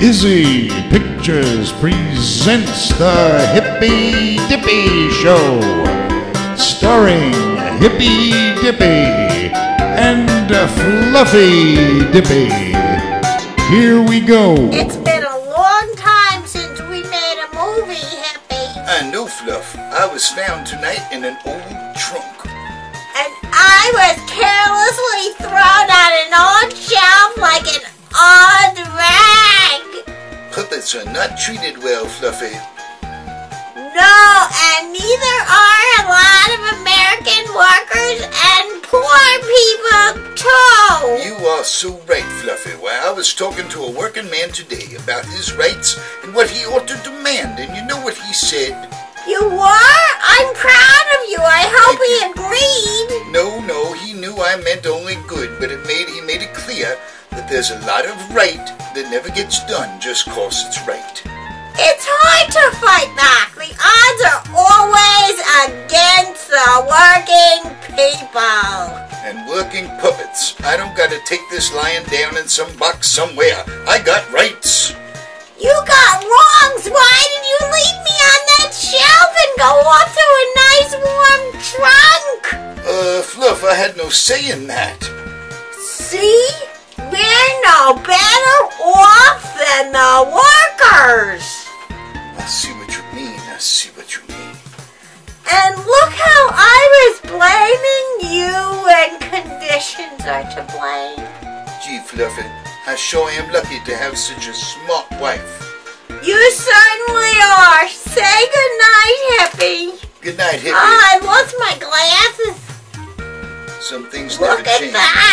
Izzy Pictures presents the Hippy Dippy Show, starring Hippy Dippy and Fluffy Dippy. Here we go. It's been a long time since we made a movie, Hippy. I know, Fluff. I was found tonight in an old trunk. And I was carelessly Are not treated well, Fluffy. No, and neither are a lot of American workers and poor people, too. You are so right, Fluffy. Why, I was talking to a working man today about his rights and what he ought to demand, and you know what he said? You were? I'm proud of you. I hope he agreed. No, no, he knew I meant only good, but it made he made it clear that there's a lot of right that never gets done just 'cause it's right. It's hard to fight back. The odds are always against the working people. And working puppets. I don't gotta take this lying down in some box somewhere. I got rights. You got wrongs. Why did you leave me on that shelf and go off to a nice warm trunk? Uh, Fluff, I had no say in that. See? We're no better off than the workers. I see what you mean. I see what you mean. And look how I was blaming you when conditions are to blame. Gee, Fluffy, I sure am lucky to have such a smart wife. You certainly are. Say goodnight, Hippy. Good night, Hippy. Ah, I lost my glasses. Some things never Look at that.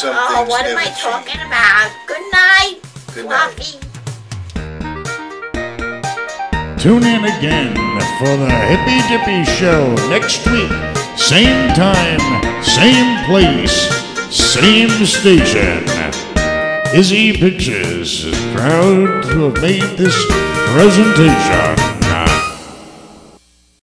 Some oh, things what am I never talking about? Good night, Good night. Fluffy. Tune in again for the Hippy Dippy Show next week. Same time, same place, same station. Izzy Pictures is proud to have made this presentation.